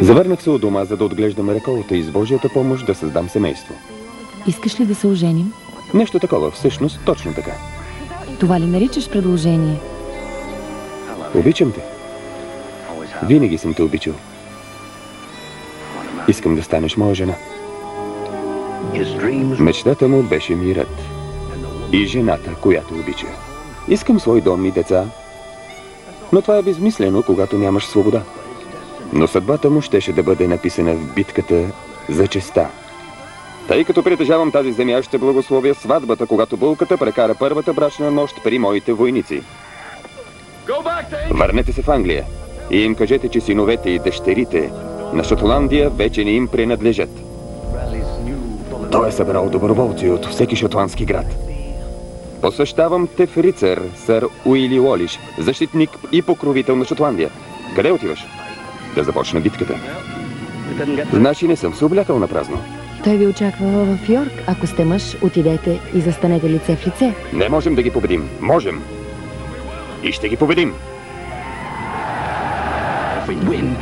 Завърнах се от дома, за да отглеждам реколта и с Божията помощ да създам семейство. Искаш ли да се оженим? Нещо такова, всъщност, точно така. Това ли наричаш предложение? Обичам те. Винаги съм те обичал. Искам да станеш моя жена. Мечтата му беше мирът. И жената, която обича. Искам свой дом и деца. Но това е безмислено, когато нямаш свобода. Но съдбата му щеше да бъде написана в битката за честа. Тъй като притежавам тази земя, ще благословя сватбата, когато булката прекара първата брачна нощ при моите войници. Върнете се в Англия и им кажете, че синовете и дъщерите на Шотландия вече не им принадлежат. Той е събрал доброволци от всеки шотландски град. Посъщавам те в рицар, сър Уили Уолиш, защитник и покровител на Шотландия. Къде отиваш? Да започна битката. Значи не съм се облякал на празно. Той ви очаква в Йорк. Ако сте мъж, отидете и застанете лице в лице. Не можем да ги победим. Можем. И ще ги победим.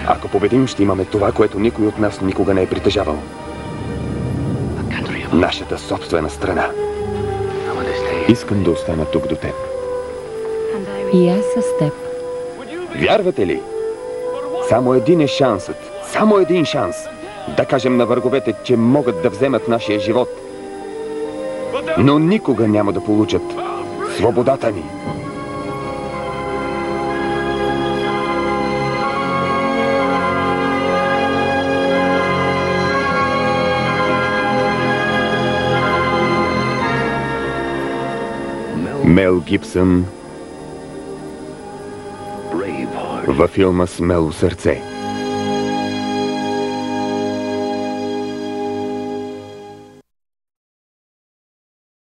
Ако победим, ще имаме това, което никой от нас никога не е притежавал. Нашата собствена страна. Искам да остана тук до теб. И аз с теб. Вярвате ли? Само един е шансът. Само един шанс. Да кажем на върговете, че могат да вземат нашия живот. Но никога няма да получат свободата ни. Мел Гибсън във филма «Смело сърце».